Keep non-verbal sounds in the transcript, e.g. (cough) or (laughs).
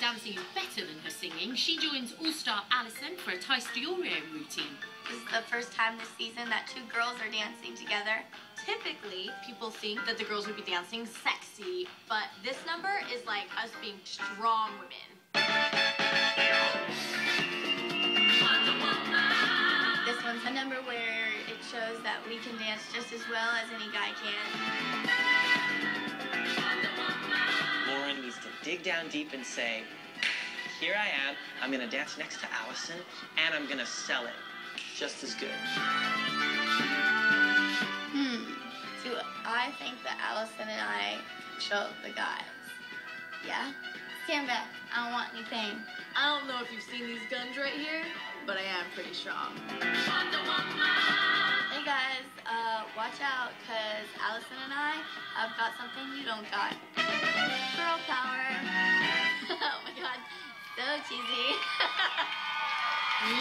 dancing is better than her singing, she joins All-Star Allison for a Tyce Diorio routine. This is the first time this season that two girls are dancing together. Typically, people think that the girls would be dancing sexy, but this number is like us being strong women. This one's a number where it shows that we can dance just as well as any guy can. Dig down deep and say, here I am, I'm gonna dance next to Allison, and I'm gonna sell it just as good. Hmm. Do I think that Allison and I show the guys? Yeah? Stand back. I don't want anything. I don't know if you've seen these guns right here, but I am pretty strong. Hey guys, uh, watch out, cause Allison and I have got something you don't got girl power. (laughs) oh my god, so cheesy. (laughs)